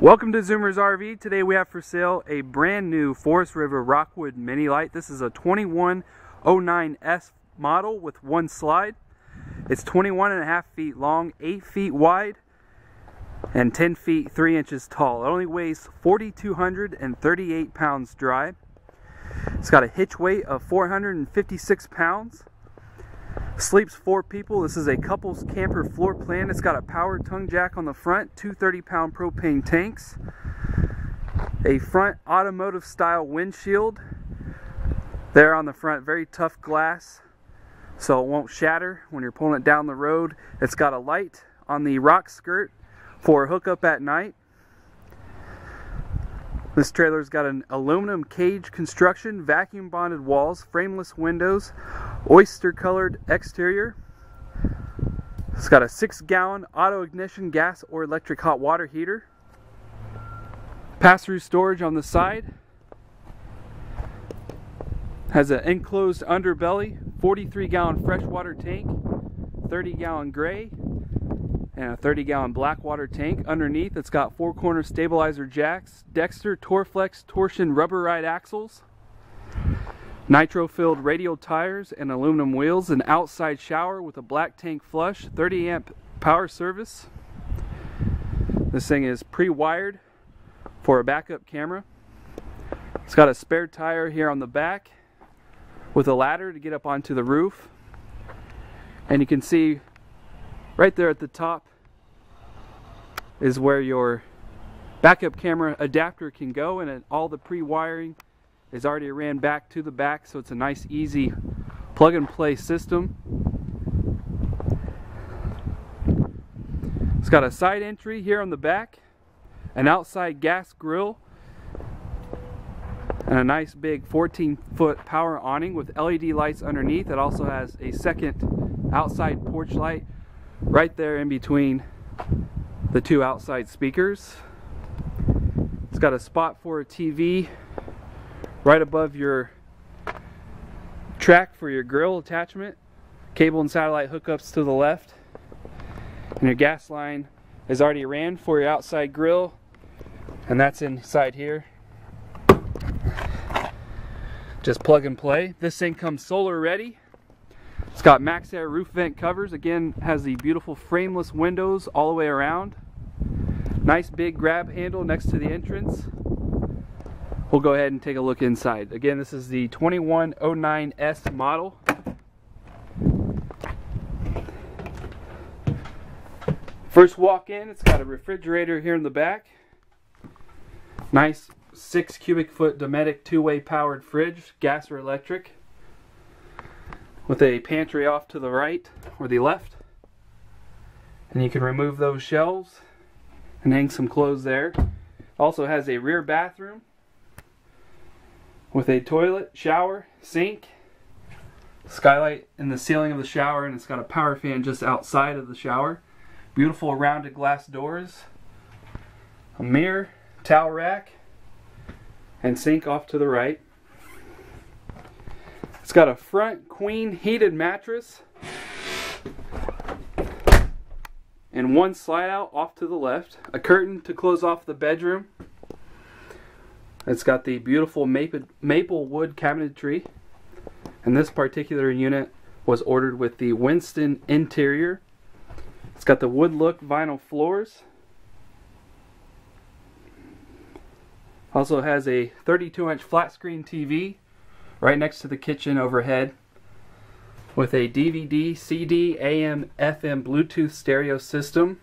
Welcome to Zoomers RV. Today we have for sale a brand new Forest River Rockwood Mini Lite. This is a 2109S model with one slide. It's 21 and a half feet long, 8 feet wide, and 10 feet 3 inches tall. It only weighs 4,238 pounds dry. It's got a hitch weight of 456 pounds. Sleeps four people. This is a couples camper floor plan. It's got a power tongue jack on the front, two 30 pound propane tanks, a front automotive style windshield there on the front, very tough glass so it won't shatter when you're pulling it down the road. It's got a light on the rock skirt for a hookup at night. This trailer's got an aluminum cage construction, vacuum bonded walls, frameless windows, oyster colored exterior. It's got a six gallon auto ignition gas or electric hot water heater. Pass through storage on the side. Has an enclosed underbelly, 43 gallon freshwater tank, 30 gallon gray, and a 30 gallon black water tank. Underneath, it's got four corner stabilizer jacks, Dexter Torflex torsion rubber ride axles, nitro filled radial tires, and aluminum wheels. An outside shower with a black tank flush, 30 amp power service. This thing is pre wired for a backup camera. It's got a spare tire here on the back with a ladder to get up onto the roof. And you can see right there at the top is where your backup camera adapter can go and all the pre-wiring is already ran back to the back so it's a nice easy plug and play system it's got a side entry here on the back an outside gas grill and a nice big 14 foot power awning with LED lights underneath it also has a second outside porch light right there in between the two outside speakers. It's got a spot for a TV right above your track for your grill attachment. Cable and satellite hookups to the left. And your gas line is already ran for your outside grill. And that's inside here. Just plug and play. This thing comes solar ready. It's got max air roof vent covers. Again, has the beautiful frameless windows all the way around. Nice big grab handle next to the entrance. We'll go ahead and take a look inside. Again, this is the 2109S model. First walk in, it's got a refrigerator here in the back. Nice six cubic foot Dometic two-way powered fridge, gas or electric with a pantry off to the right or the left. And you can remove those shelves and hang some clothes there. Also has a rear bathroom with a toilet, shower, sink, skylight in the ceiling of the shower, and it's got a power fan just outside of the shower. Beautiful rounded glass doors, a mirror, towel rack, and sink off to the right. It's got a front queen heated mattress and one slide out off to the left. A curtain to close off the bedroom. It's got the beautiful maple, maple wood cabinetry. And this particular unit was ordered with the Winston interior. It's got the wood look vinyl floors. Also has a 32 inch flat screen TV right next to the kitchen overhead with a DVD, CD, AM, FM, Bluetooth stereo system.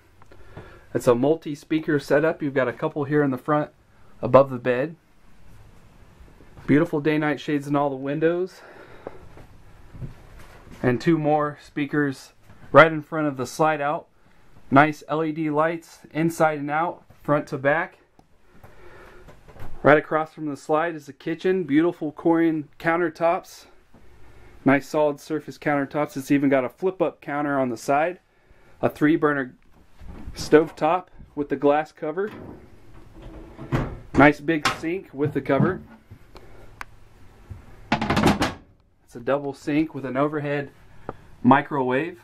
It's a multi-speaker setup. You've got a couple here in the front above the bed. Beautiful day-night shades in all the windows. And two more speakers right in front of the slide out. Nice LED lights inside and out, front to back. Right across from the slide is the kitchen. Beautiful Corian countertops. Nice solid surface countertops. It's even got a flip up counter on the side. A three burner stove top with the glass cover. Nice big sink with the cover. A double sink with an overhead microwave.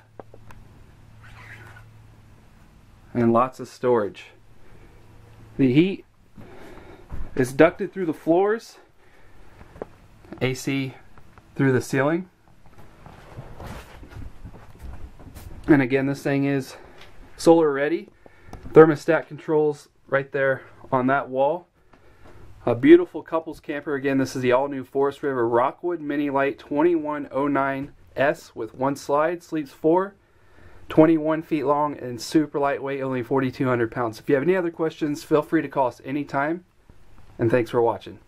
And lots of storage. The heat is ducted through the floors, AC through the ceiling. And again, this thing is solar ready. Thermostat controls right there on that wall. A beautiful couples camper. Again, this is the all new Forest River Rockwood Mini Lite 2109S with one slide, sleeps four, 21 feet long, and super lightweight, only 4,200 pounds. If you have any other questions, feel free to call us anytime. And thanks for watching.